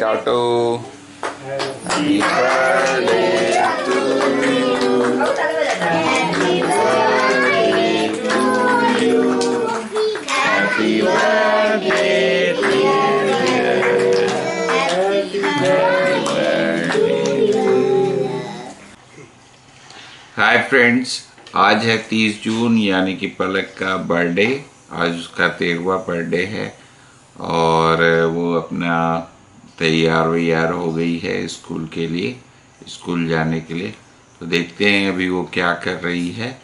काटो hi friends आज है 30 जून, यानी कि पलक का बर्थडे आज उसका तेरहवा बर्थडे है। और वो अपना तैयार वैयार हो गई है स्कूल के लिए स्कूल जाने के लिए। तो देखते हैं अभी वो क्या कर रही है।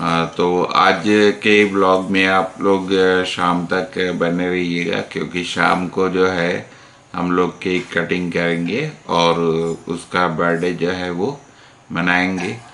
आ, तो आज के ब्लॉग में आप लोग शाम तक बने रहिएगा क्योंकि शाम को जो है हम लोग केक कटिंग करेंगे और उसका बर्थडे जो है वो मनाएँगे।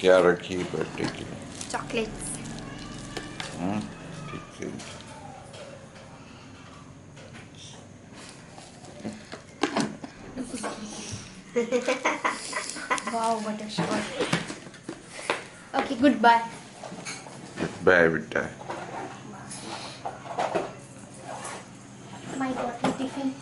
क्या रखी बर्थडे के लिए? चॉकलेट्स हाँ, ठीक है। Wow what a shot okay good bye bye my bottle tiffin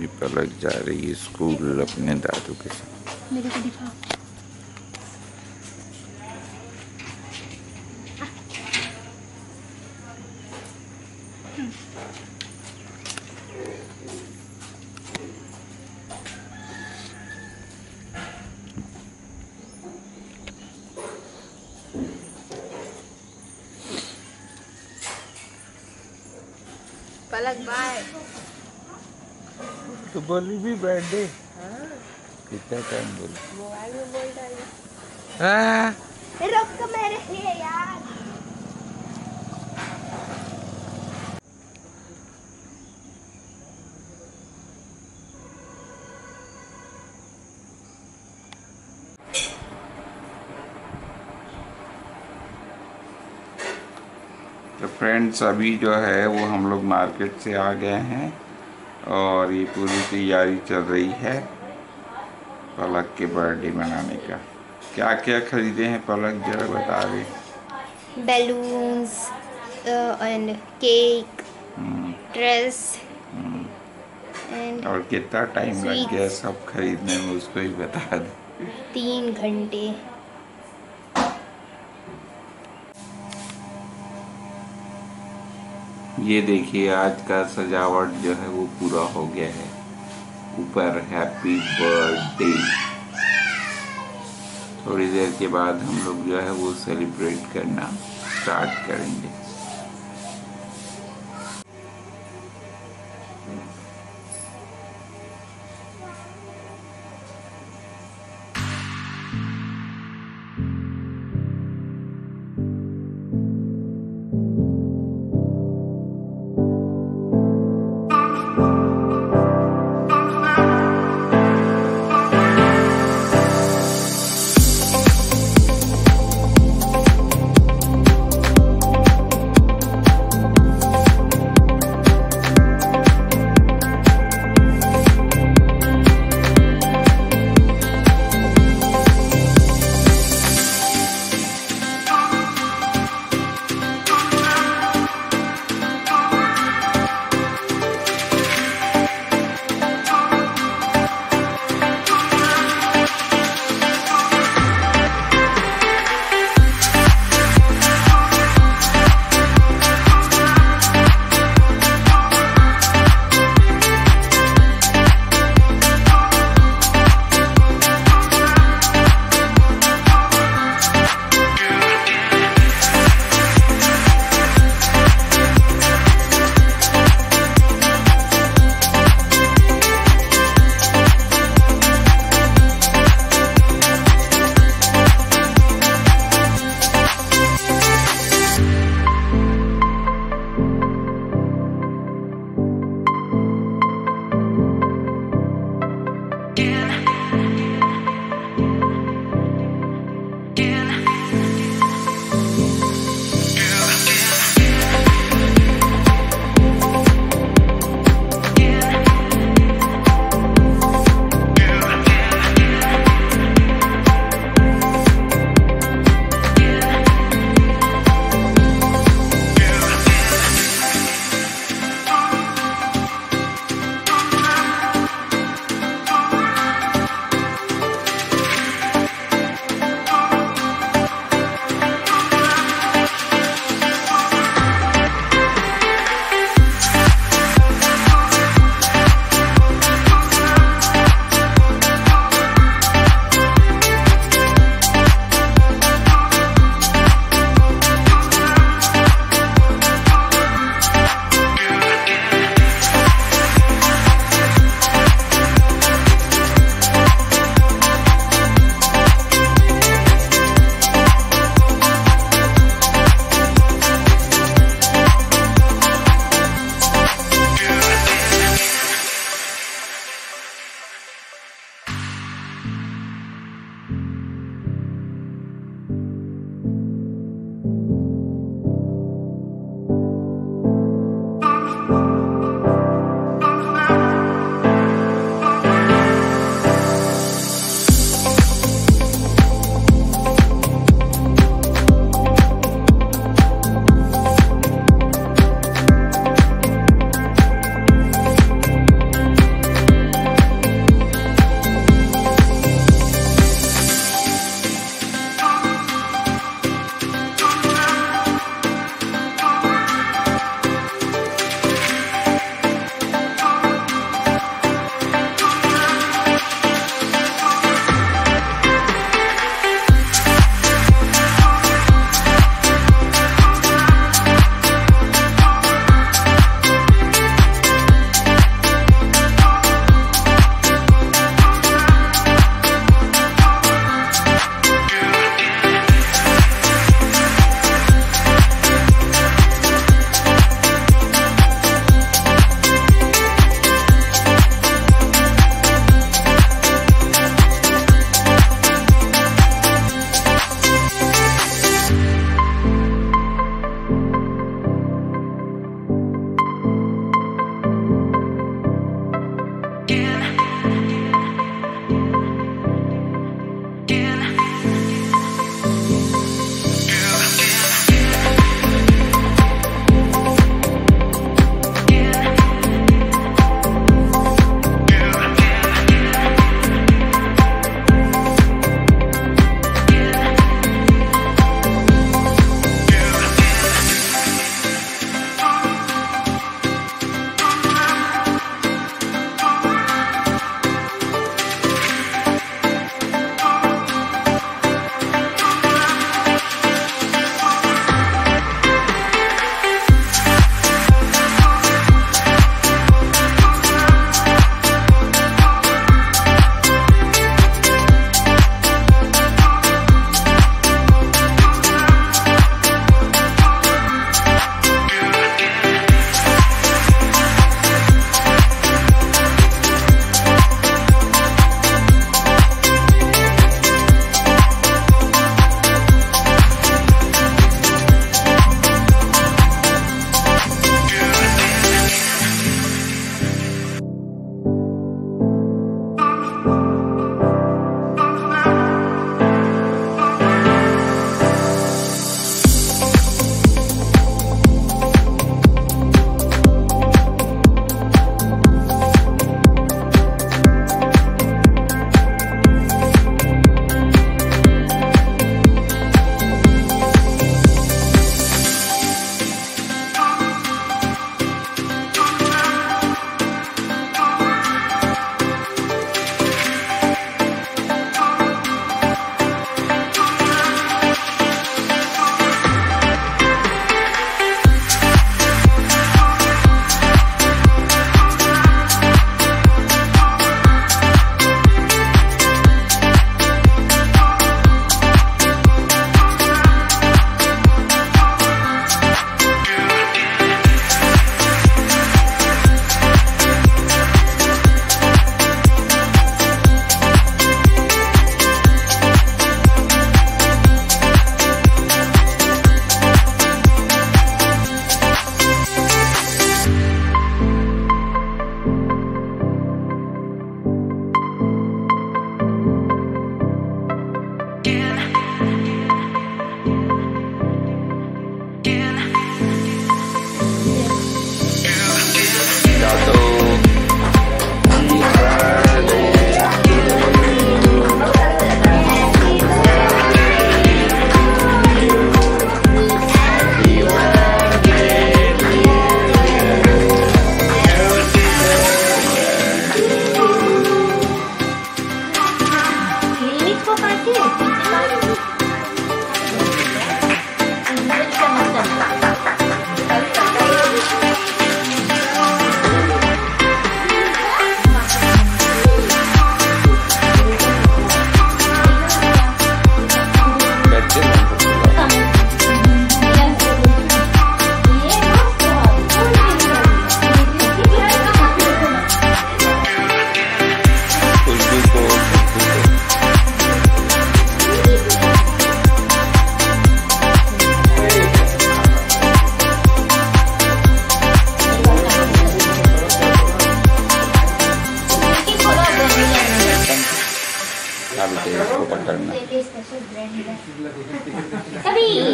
ये पलक जा रही है स्कूल अपने दादू के साथ। मेरे को दिखा पलक बाय। तो बोली भी बर्थडे कितना टाइम बोली? मोबाइल में बोल रहा है। हाँ रुक मेरे लिए यार। तो फ्रेंड्स अभी जो है वो हम लोग मार्केट से आ गए हैं और ये पूरी तैयारी चल रही है पलक के बर्थडे मनाने का। क्या क्या खरीदे हैं पलक? जरा बता cake hmm, dress hmm. and और कितना टाइम लग गया सब खरीदने में उसको ही बता दे। तीन घंटे। ये देखिए, आज का सजावट जो है वो पूरा हो गया है। ऊपर हैप्पी बर्थडे थोड़ी देर के बाद हम लोग जो है वो सेलिब्रेट करना स्टार्ट करेंगे।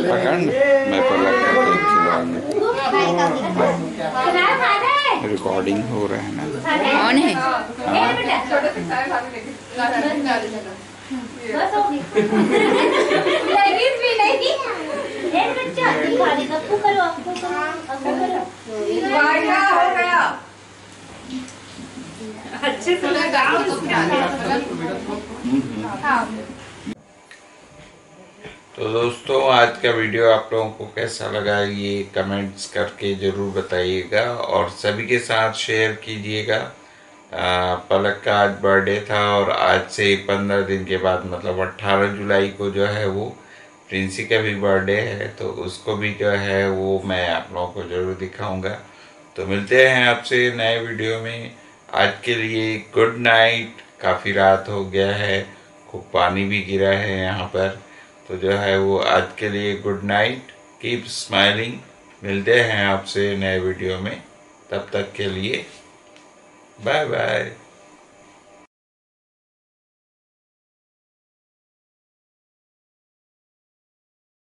पकड़ मैं रिकॉर्डिंग हो। रहा है ना। कौन है? हाँ। हो करो अच्छे से तो दोस्तों, आज का वीडियो आप लोगों को कैसा लगा, ये कमेंट्स करके ज़रूर बताइएगा और सभी के साथ शेयर कीजिएगा। पलक का आज बर्थडे था और आज से पंद्रह दिन के बाद मतलब अट्ठारह जुलाई को जो है वो प्रिंसी का भी बर्थडे है तो उसको भी जो है वो मैं आप लोगों को ज़रूर दिखाऊँगा। तो मिलते हैं आपसे नए वीडियो में। आज के लिए गुड नाइट काफ़ी रात हो गया है, खूब पानी भी गिरा है यहाँ पर। तो जो है वो आज के लिए गुड नाइट कीप स्माइलिंग मिलते हैं आपसे नए वीडियो में. तब तक के लिए बाय बाय